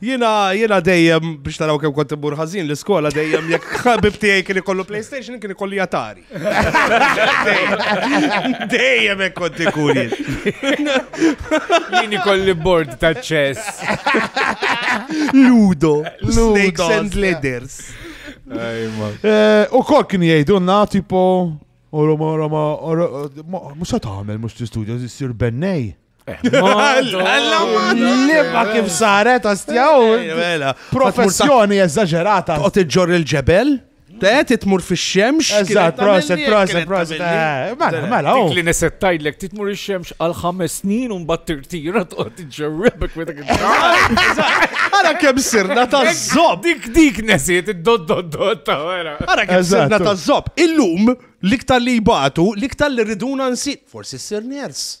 Jena, jena dejjem, biex taraw kem kont immur ħażin l-iskola dejjem jekk ħabib tiegħi kien ikollu PlayStation kien ikollu jatari. Dejjem hekk kont ikun. Jien ikolli bord ta' ċess. Ludo, Snakes and Ladders. Eh, u kol kien jgħidunna tipo Oro ma oro ma oro mhux se tagħmel mhux tistudio issir bennej. Libba kif saret għastjaw. Mela. Professjoni eżagġerata. Qot iġġor il-ġebel? Te titmur fi xemx Eżatt, proset, proset, proset. Eh, mela, mela, oh. Li nisettajdlek titmur ix xemx għal ħames snin un bat tirtira toqgħod iġġerrebek meta kien. Ara kemm sirna ta' zob. Dik dik nesiet id-doddodod ta' wara. Ara kemm sirna ta' zob. Illum l-iktar li jbatu, l-iktar li riduna nsi. Forsi s-sir ners.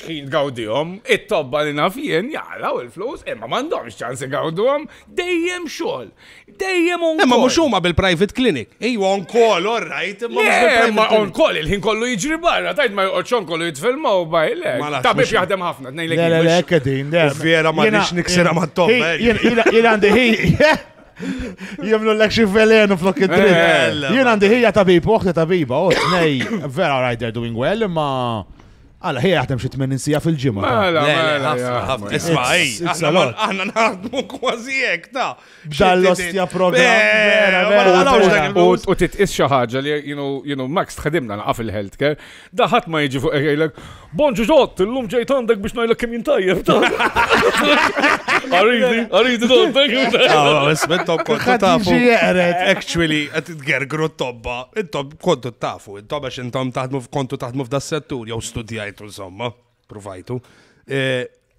Ħin tgawdihom, it-tobba li naf jien jaqlgħu l-flus imma m'għandhomx ċans igawduhom, dejjem xogħol, dejjem on call. Imma mhux huma bil-private clinic. Ejwa on call, all right, imma mhux bil-private clinic. Imma on call il-ħin kollu jiġri barra, tajt ma joqgħodx on kollu jitfilmaw bajle. Ta' biex jaħdem ħafna, tnejn l-ekkim. Le, le, le, din, le. Vera ma nix niksira ma' tobba. Jien għandi ħi, Jemlu l-ek xie velenu flok id-dritt. Eh, Jien għandi ħija tabib, uħti tabiba, u oh, t-nej, vera right, they're doing well, imma. Għala, ħej jaħdem xi 80 sija fil-ġimgħa. Mela, mela, ħafna. Isma' ej, aħna naħdmu kważi hekk ta. Dall-ostja programm. U titqis xi ħaġa li jienu Max tħedimna naqaf il-health care, da ħadd ma jiġi fuq jgħidlek, Bon ġuġot, illum ġejt għandek biex ngħidlek kemm jintajjeb ta. Aridi, aridi dontek. Ismet tob kontu tafu. Actually, qed tgergru t-tobba, it-tob kontu tafu. Tobax intom taħdmu kontu taħdmu f'da settur jew studjajtu insomma, provajtu. E,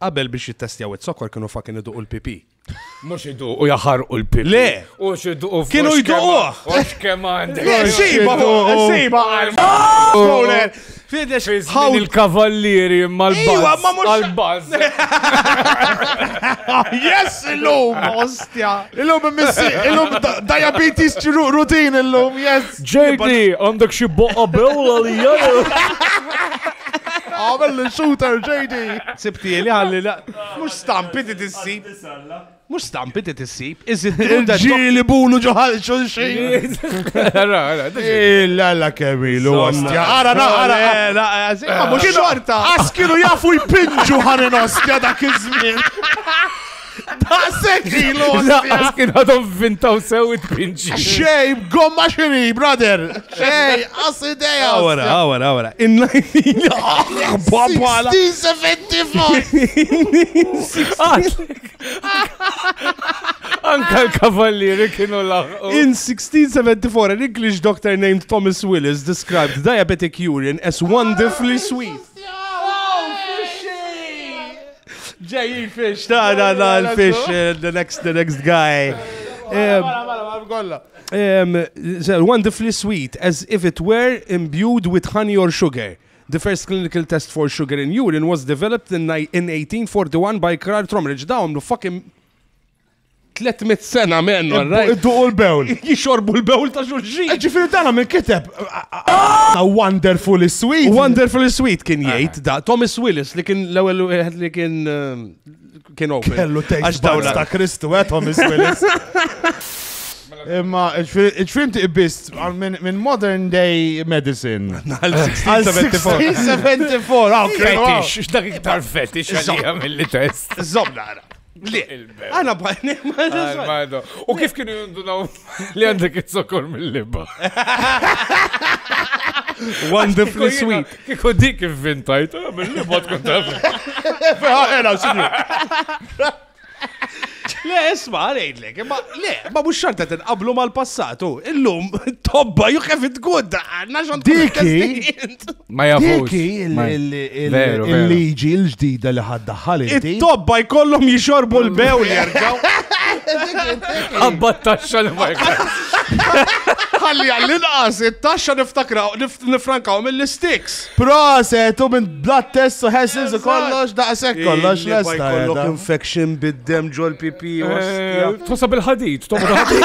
qabel biex jittestjaw it-sokor kienu fakin iduqu l-pipi. Mux idu u jaħar u l-pipi. Le! U xidu u Kienu jdu u! U xkemand. Le, siba! Siba għal! Bowler! Fidex! Għaw il-kavallieri mal-baz. ma mux. Għal-baz. Yes, illum! Ostja! Illum missi, illum diabetes routine illum, yes! JD, għandek xi boqqa bewla li Għamel li shooter JD. Sibti li għalli la. Mux stampi ti tissib. Mux stampi ti tissib. Iżid ġili bulu ġoħal xulxin. Illa la kemilu għastja. Ara na ara. La għazin. Kienu jafu jpinġu ħanin ostja dak iż-żmien. Daqsek ilu! Daqs kien għadhom vintaw sew it-pinċi. Xej, gomma xini, brother! Xej, għas ideja! Għawara, għawara, għawara. In 1974! Anka l-kavallieri kienu laħqu. In 1674, an English doctor named Thomas Willis described diabetic urine as wonderfully sweet. Jay fish. Ta' na na l-fish, the next, the next guy. Um, um wonderfully sweet, as if it were imbued with honey or sugar. The first clinical test for sugar in urine was developed in, in 1841 by Carl Down the fucking 300 sena mennu, għarraj. Idduqu l-bewl. Jixorbu l-bewl ta' xulxin. Eh, ġifiri dana minn kiteb. Ta' Wonderful is Sweet. Wonderful is Sweet kien ah. jgħid da. Thomas Willis li kien l-ewel li kien um, kien open. Kellu tejx ta' Kristu, eh, Thomas Willis. Imma il-trim tiqbist minn modern day medicine. Għal 1674. Għal 1674. Għal fetix, x'dak iktar fetix għalija mill-li test. Zobna għara. Le, għana bħajni, ma U kif kienu jindunaw li għandek it-sokor mill-libba? Wonderfully sweet. Kiko dik inventajt, ah, mill-libba tkun taf. Għena, xinu. Le, isma, għalejdlek, ma le, ma mux xarta tinqablu mal-passatu. Illum, tobba, you have it good, għanna xan Diki, Ma jafux. Il-liġi l-ġdida li ħaddaħħal inti. Tobba jkollhom jixorbu l-bew li jerġaw. Abba t-taxxa li ma Ħalli għall-inqas, it-taxxa niftakraw, nifrankaw mill-istiks. Proset, u minn blood test u ħessils u kollox, daqsek kollox, l-esta. Kollok infection bid-dem ġol pipi. Eh, Tosa bil-ħadid, tosa bil-ħadid.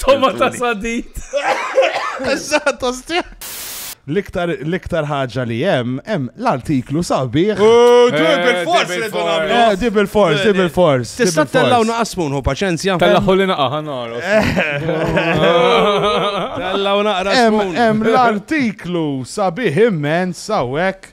Toma ta' sadit. Eżatt, ostja. L-iktar ħaġa li hemm, hemm l-artiklu sabiħ. Bil-fors, di bil-fors, di bil-fors. Tista' tellaw naqasmun hu paċenzja. Tellaħu li naqa' ħanar. Tellaw naqra. Hemm l-artiklu sabiħ immens sawek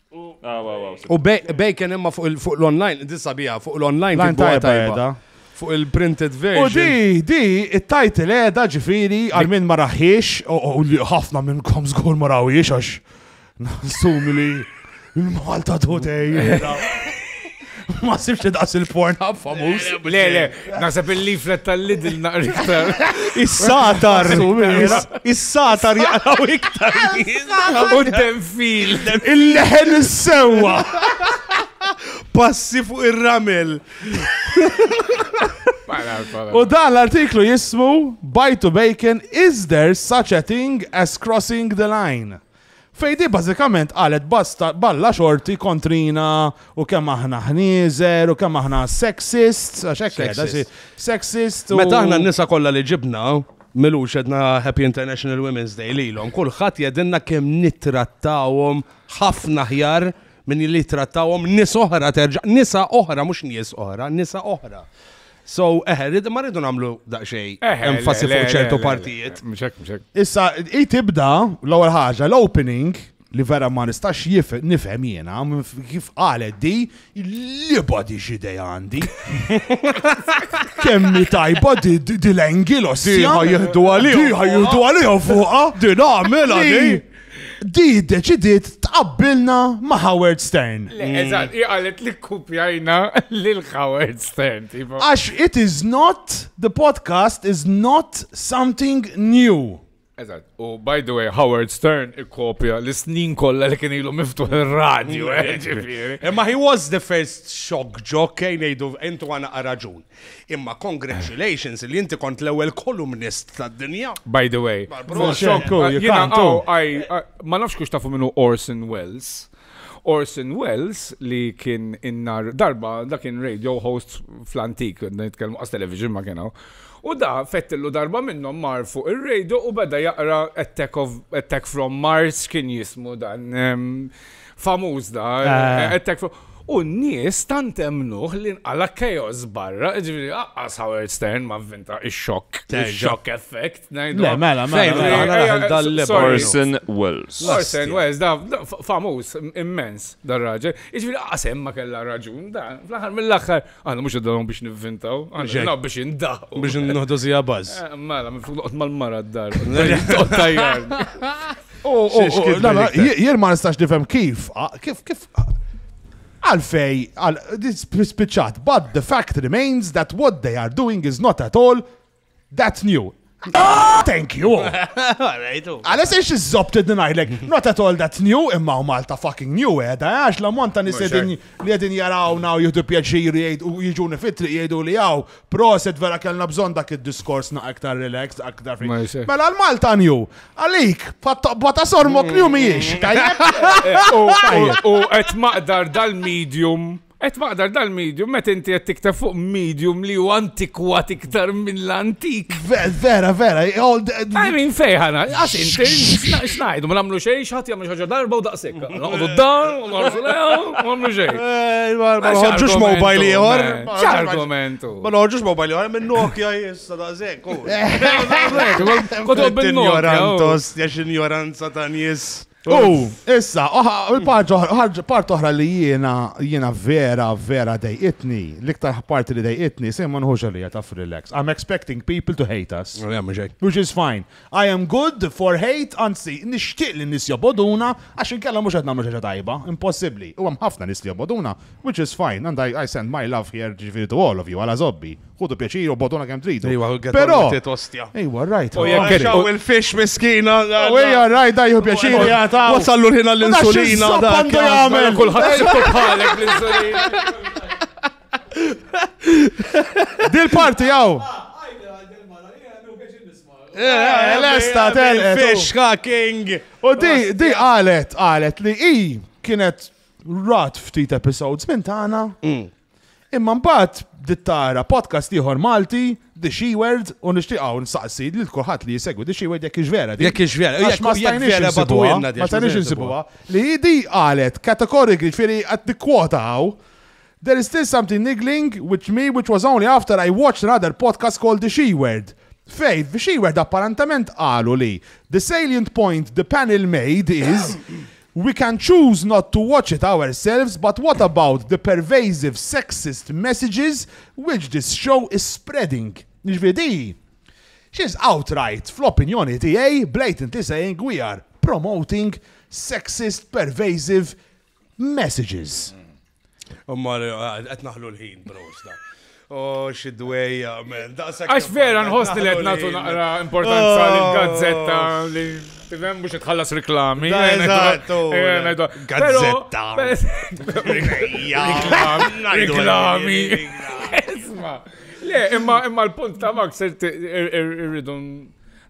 U bacon imma fuq l-online, di sabiħa, fuq l-online Lajn tibbuha tajba tajba. edha. Fuq il-printed U version. di, di, it-title edha ġifiri, għal min ma raħiex, u u li ħafna minnkom zgur ma rawiex, għax nassumi li il-Malta tħotej. Ma sibx li daqs il-Pornhub famuż. Le, le, naħseb il-leaflet tal-Lidl naqra iktar. Is-satar, is-satar jaqraw iktar. U d-denfil. Il-leħen is-sewa. Passi fuq ir-ramel. U dan l-artiklu jismu Bite to Bacon, is there such a thing as crossing the line? Fejn di bażikament qalet basta balla xorti kontrina u kemm aħna ħnieżer u kemm aħna sexist, għax hekk qiegħda si- Sexist. sexist u Meta aħna n-nisa kollha li ġibna, milux edna Happy International Women's Day lilhom, kulħadd jgħidilna kemm nittrattawhom ħafna aħjar minn li jittrattawhom nies oħra terġa', nisa oħra mhux nies oħra, nisa oħra. So, eħe, rid- ma rridu nagħmlu daqsxejn Eħe, le, enfasi le, fuq le, ċertu le, le. partijiet. Mxek, mxek. Issa, i tibda l-ewwel ħaġa l-opening li vera ma nistax jif- nifhem jiena minn f- kif qalet di li body xidej għandi. Kemmi tajba di di- di l-engil Di ħajjieħdu għalihom Di ħajjieħdu għalihom fuqha. Din għamilha Li- di. Di deċidiet tqabbilna ma' Howard Stern. Mm. Eżatt, jgħalet li kupjajna lil Howard Stern. Għax it is not, the podcast is not something new. Eżatt, u by the way, Howard Stern ikkopja l-snin kollha li kien ilu miftuħ ir-radju, eh, ġifieri. Imma he was the first shock jockey ngħidu intu għana raġun. Imma congratulations li inti kont l-ewwel kolumnist tad-dinja. By the way, ma nafx kux tafu minnu Orson Welles. Orson Welles li kien innar darba da kien radio host fl-antik, nitkellmu għas television ma kienaw. U da fettillu darba minnhom mar fuq ir-radio u beda jaqra Attack, of, Attack from Mars kien jismu dan. Famuż da, għettek eh. U n-nies tant emnuħ li nqala chaos barra, ġifiri, aqqas Howard Stern ma vinta il-xok, il-xok effect. Le, mela, mela, mela, mela, mela Orson Wells. Orson Wells, da, famuż, immens, dar raġel. Ġifiri, aqqas ma kella raġun, da, fl-axar mill-axar. Għanna mux id-darom biex nivvintaw, għanna biex indaħ. Biex nħdu zija baz. Eh, mela, minn fuq noqt mal-mara d-dar. Oh, oh, oh, jien ma nistax nifhem kif, ah, kif, kif, ah, għalfej, spiċċat, but the fact remains that what they are doing is not at all That's new. Ah, thank you. Għala se xi zobt id ngħidlek, not at all that's new imma u Malta fucking new qiegħda eh, għax la monta nies li qegħdin jarawna u jieħdu pjaċir u jiġuni fitri jgħidu li hawn proset vera kellna bżonn dak id-diskors na aktar relax, aktar fi. Mela l-Malta new. Għalik, bata sormok new mhijiex. U qed maqdar dal-medium Qed maqdar dal-medium meta inti qed tikteb fuq medium li huwa antikwat iktar minn l-antik. Vera, vera, old. I mean fejħana, għax inti x'ngħidu ma nagħmlu xejn, x'ħadd jagħmel xi darba u daqshekk. Noqogħdu d-dar, marru lew, ma nagħmlu xejn. Eh, ma noħorġux mobile ieħor. X'argumentu? Ma noħorġux mobile ieħor minn Nokia jissa daqshekk. Kodu bin Nokia. Ignorantos, jax ignoranza ta' nies. U, issa, part oħra li jiena, jiena vera, vera dejqitni, l-iktar parti li dejqitni, sej ma nħuġa li ta' relax. I'm expecting people to hate us. Which is fine. I am good for hate, anzi, nishtiq li nis joboduna, għax inkella mux għed namlu xaġa tajba, impossibli. U għam ħafna nis li joboduna, which is fine, and I send my love here ġifiri to all of you, għala zobbi, Ħudu pjaċir u boduna kemm tridu. Ejwa, però. Ejwa, rajt. U jekk kien hawn il-fix miskina. U ejja, rajt dajju pjaċir. Wasallu ħina l-insulina. Għandu jagħmel kulħadd subħalek l-insulina. Dil parti għaw. L-esta telqet. Fix king. U di, di qalet, qalet li i kienet rat ftit episodes minn tagħna. Mm. Imma mbagħad bdiet tara podcast ieħor Malti, The She-Word, u nixtieq hawn nsaqsi lil kulħadd li jsegwi The She-Word jekk hix vera. Jekk hix vera, jekk ma stajniex insibuha, ma stajniex insibuha, li di qalet kategorikli ġifieri qed nikkwota hawn There is still something niggling with me which was only after I watched another podcast called The She-Word. Fej, The She-Word apparentament qalu li the salient point the panel made is We can choose not to watch it ourselves, but what about the pervasive sexist messages which this show is spreading? Nġvedi, she's outright, fl TA eh? blatantly saying we are promoting sexist, pervasive messages. Umma qed naħlu l-ħin brosta. Oh, xi dwejja, man. Għax vera nħoss li qed nagħtu naqra importanza oh. l-gazzetta li tifhem mhux tħallas reklami. Eżattu. Gazzetta. Reklami. Isma. Le, imma l-punt ta' Max irridu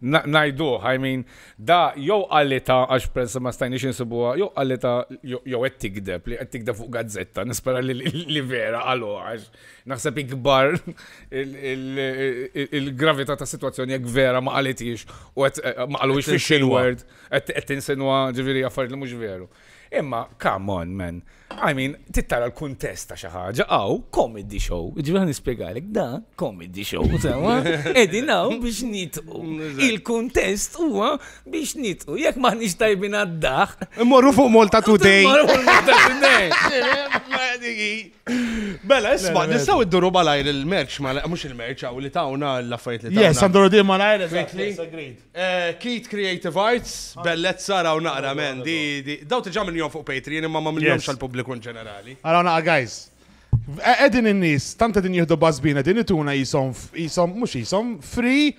najduħ, I mean, Da jew qalita għax pensa ma stajniex insibuha, jew qalita jew qed tigdeb li qed tigdeb fuq gazzetta, nispera li vera għalu għax naħseb ikbar il-gravità ta' situazzjoni jekk vera ma qalitix u qed eh, ma qalux fix-xil word qed tinsinwa ġifieri affarijiet li mhux veru. Imma, come on, man. I mean, tittara l-kuntest ta' xi ħaġa, għaw, comedy show. Ġifieri nispjegalek, da comedy show, sewa. Qegħdin hawn biex nitqu. Il-kuntest huwa biex nitqu. Jekk m'aħniex tajbin għad-daħ. Immorru fuq Malta Today. Immorru fuq Malta Today. Bella, isma, nistaw id-duru malajr il-merċ, mux il-merċ, għaw li tawna l-affarijiet li tawna. Yes, għanduru di malajr, agreed. Keith Creative Arts, bellezza raw naqra men, di, di. Daw tiġa minn jom fuq Patreon imma ma minn jom xal-publiku ġenerali. Raw naqra guys. Edin in-nis, tant edin jihdu bazbina, edin ituna jisom, jisom, mux jisom, free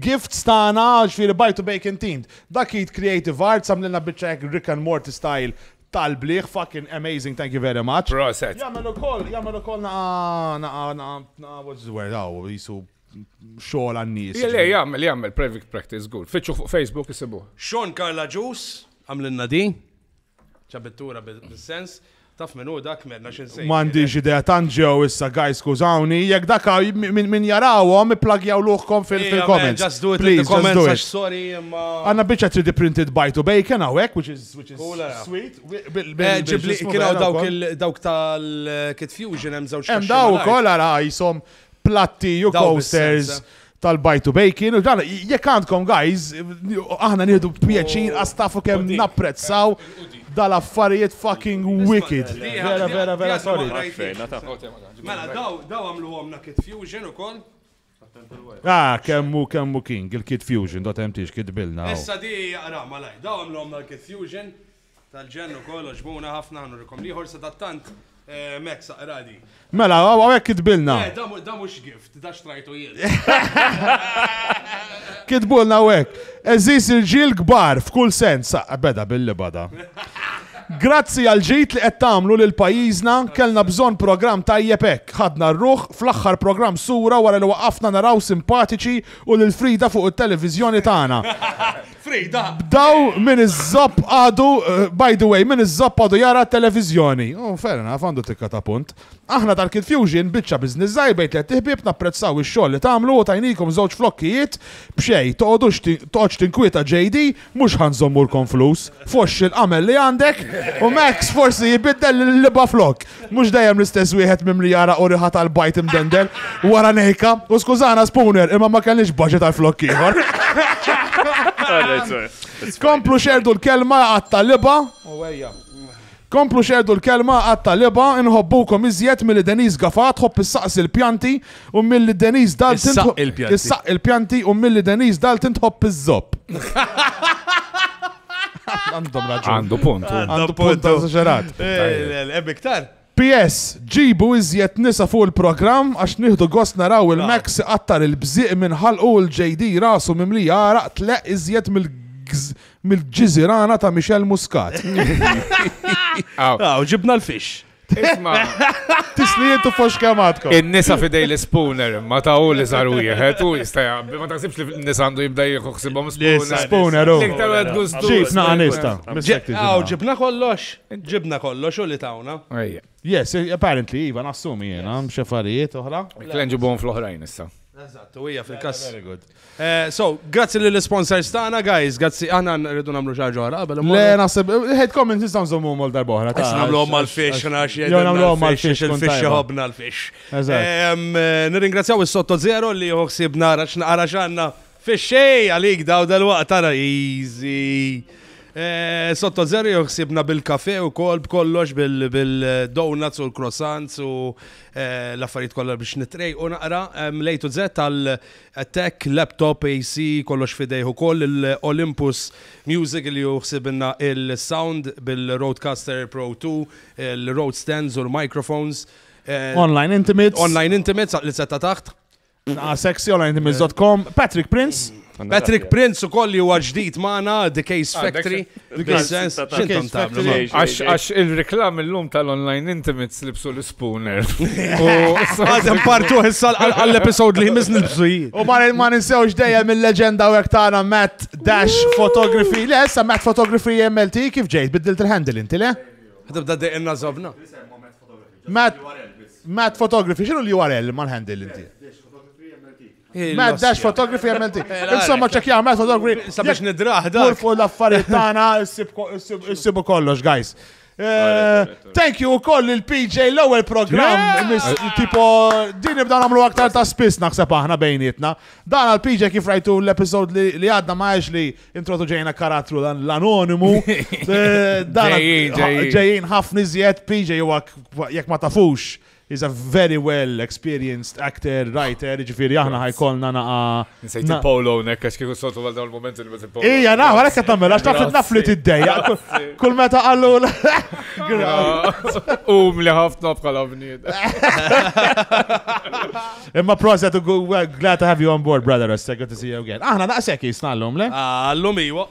gift stana għax fil bajtu bacon teamed. Da Keith Creative Arts għamlilna bieċek Rick and Morty style tal-bliħ, fucking amazing, thank you very much. Proset. Jamel u koll, jamel u koll naqa, naqa, naqa, naqa, what's the word, aw, jisu xogħol għan-nies. Jelle jiġifieri. jagħmel jagħmel private practice good. Fittxu fuq Facebook isibu. Sean Carla Ġus għamlinna di. Ċabittura bis-sens. Taf minn hu dak merna xi nsejn. M'għandix idea tant ġew issa guys skużawni, jekk dak minn jarawhom ipplagjaw luħkom fil-comments. Just do it in the comments għax sorry imma. Għandna biċċa 3D printed by to bacon hawnhekk which is which is sweet. Eh, ġibli kien dawk dawk tal-Kit Fusion hemm żewġ. Hemm dawk ukoll ara jisom platti u coasters tal-bite to bacon. U dan, jekk għandkom guys, aħna nieħdu pjaċir għastafu kemm napprezzaw dal-affarijiet fucking wicked. Vera, vera, vera, sorry. Mela, daw, daw għamlu għomna Kid Fusion u koll. Ah, kemmu, kemmu King, il-Kid Fusion, dot emtix, kid bilna. Issa di, għara, malaj, daw għamlu għomna l-Kid Fusion. Tal-ġenn ukoll għoġbuna ħafna nurikom l-ieħor sadattant Mek saqradi. Mela, għawek kitbilna. Eh, da mux gift, da xtrajtu jien. Kitbulna għawek. Eżis il-ġil gbar f'kull sens. Beda billi bada. Grazzi għal ġit li qed tagħmlu lil pajjiżna, kellna bżonn programm tajjeb hekk. Ħadna r-ruħ fl-aħħar programm sura wara li waqafna naraw simpatiċi u lil Frida fuq it-televiżjoni tagħna. Frida! Bdaw minn iż-żopp għadu, by the way, minn iż-żopp għadu jara t-televiżjoni. Oh, fair enough, għandu tikka ta' punt. Aħna tal-Kid Fusion, biċċa business żgħir bejn tliet iħbieb napprezzaw ix-xogħol li tagħmlu u tajnikom żewġ flokkijiet b'xejn. Toqgħodux toqgħodx tinkwieta JD, mhux ħa nżommulkom flus. Foxx il-qamel li għandek u Max forsi jbiddel l-liba flok. Mhux dejjem l-istess wieħed mimli jara u riħa tal-bajt imdendel wara nejka u skużana spooner imma ma kellix budget għal flok ieħor. Komplu xerdu l-kelma għatta liba. Komplu xerdu l-kelma għatta liba inħobbukom iżjed mill-Denise Gafat ħobb is-saqsi l-pjanti U milli Denise Dalton. Issaqq il-pjanti. Issaqq il-pjanti u milli Denise Dalton tħobb iż-żopp. Għandhom raġun. Għandu punt. Għandu punt eżaġerat. Ebbi iktar. PS, ġibu iżjed nisa fuq il-programm għax nieħdu gost naraw il-Max iqattar il-bżieq minn ħalqu l-JD rasu mimli jara tleq iżjed mill-ġizirana ta' Michel Muscat. Aw, ġibna l-fix. Isma. Tislijiet u fox kematkom. In-nisa fidej l-spooner, ma ta' u li sar wieħed, u jista' jgħabbi, ma taħsibx li n-nisa għandu jibda jieħu xsibhom spooner. Spooner, u. Iktar għed gustu. Ġibna għanista. Għaw, ġibna kollox. Ġibna kollox u li tawna. Yes, apparently, Iva, nassumi jena, mxefarijiet uħra. Klen ġibhom fl-oħrajn issa. Eżatt, u hija fil-kas. Very good. Eh, so, grazzi li l-sponsors tagħna, guys, grazzi aħna rridu nagħmlu xi ġara qabel. Le naħseb head eh, comments nistgħu nżommu mal darba oħra. Qed nagħmluhom mal-fish għax jew nagħmluhom mal-fish il-fish ħobna l-fish. Ehm, eh, nirringrazzjaw is-sotto zero li ħsieb nara x'naqara x'għandna fix-xej għalik daw dal-waqt tara easy. Sotto zero joħsibna bil-kafe u kol b'kollox bil-donuts u l-croissants u l-affarijiet kollha biex nitrej u naqra ehm, lejtu zet tal Tech, laptop, AC, kollox f'idejh ukoll l-Olympus Music li hu ħsibilna il-sound bil-Rodecaster Pro 2, il-Rode stands u l-microphones. Online Intimates. Online Intimates, għaqli setta taħt. Ah, sexy online intimates.com. Patrick Prince. Patrick Prince u kolli huwa ġdid magħna, The Case Factory. Bis-sens, xintom tablu. Għax il-reklam il-lum tal-online intimates libsu l-spooner. Għadem partu hissal għall-episod li jmiss nilbsu U ma ninsewx dejjem il-leġenda u tagħna Matt Dash Photography. Le, issa Matt Photography MLT kif ġejt biddilt il-handle inti le? Għadem da dejjem nażobna. Matt Photography, xinu l-URL mal-handle inti? Mad Dash Photography MLT. Insomma, ċekja Mad Photography. Sabiex nidraħ da. Mur fuq l-affarijiet tagħna, issibu kollox, guys. Eh, thank you ukoll il pj l-ewwel programm tipo din nibda nagħmlu aktar ta' spiss naħseb aħna bejnietna. Dan għal PJ kif rajtu l-episod li għadna ma li introduġejna karattru dan l-anonimu. Eh, dan ġejjin ħafna iżjed PJ huwa jekk ma tafux He's a very well experienced actor, writer, ġifiri aħna ħajkolna naqa. Nsejt il-polo nek, għax kieku sotu għal dawn moment il-met il-polo. Ija, na, għalek għat namel, għax taf naf li t-dejja. Kull meta għallu. Um li ħafna bħala bnied. Imma proset u glad to have you on board, brother. It's good to see you again. Aħna naqsek jisnallum, le? Għallum iwa.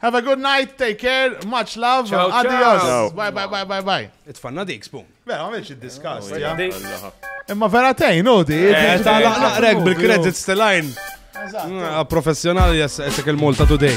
Have a good night, take care, much love, Ciao, ciao. adios. Ciao. Bye, bye, bye, bye, bye. Itfanna dik, spoon. Vera, ma minx id-discuss, ja. Imma vera tejn, u di. Eh, ta' laqrek bil-credits telajn. Ah, professjonali jessek il-Malta Today.